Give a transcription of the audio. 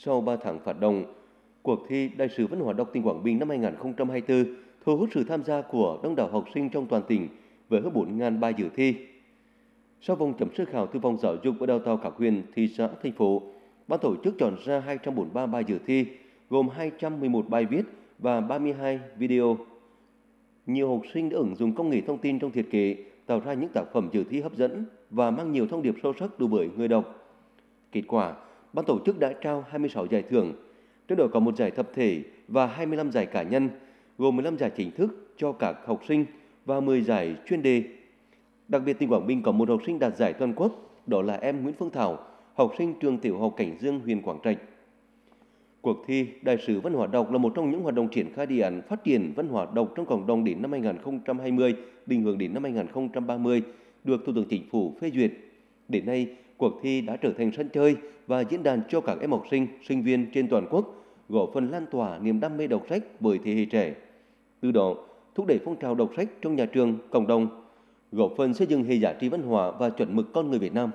Sau 3 tháng phát động, cuộc thi Đại sứ Văn hóa đọc tỉnh Quảng Bình năm 2024 thu hút sự tham gia của đông đảo học sinh trong toàn tỉnh với hơn 4.000 bài dự thi. Sau vòng chấm sơ khảo từ phòng giáo dục và đào tạo các huyện, thị xã, thành phố, ban tổ chức chọn ra 243 bài dự thi, gồm 211 bài viết và 32 video. Nhiều học sinh đã ứng dụng công nghệ thông tin trong thiết kế, tạo ra những tác phẩm dự thi hấp dẫn và mang nhiều thông điệp sâu sắc đối với người đọc. Kết quả, ban tổ chức đã trao 26 giải thưởng, trong đó có một giải tập thể và 25 giải cá nhân, gồm 15 giải chính thức cho các học sinh và 10 giải chuyên đề. Đặc biệt tỉnh Quảng Bình có một học sinh đạt giải toàn quốc, đó là em Nguyễn Phương Thảo, học sinh trường tiểu học Cảnh Dương, huyện Quảng Trạch. Cuộc thi Đại sứ Văn hóa đọc là một trong những hoạt động triển khai đề án phát triển văn hóa đọc trong cộng đồng đến năm 2020, định hướng đến năm 2030, được Thủ tướng Chính phủ phê duyệt. Đến nay, cuộc thi đã trở thành sân chơi và diễn đàn cho các em học sinh, sinh viên trên toàn quốc, góp phần lan tỏa niềm đam mê đọc sách với thế hệ trẻ. Từ đó, thúc đẩy phong trào đọc sách trong nhà trường, cộng đồng, góp phần xây dựng hệ giá trị văn hóa và chuẩn mực con người Việt Nam.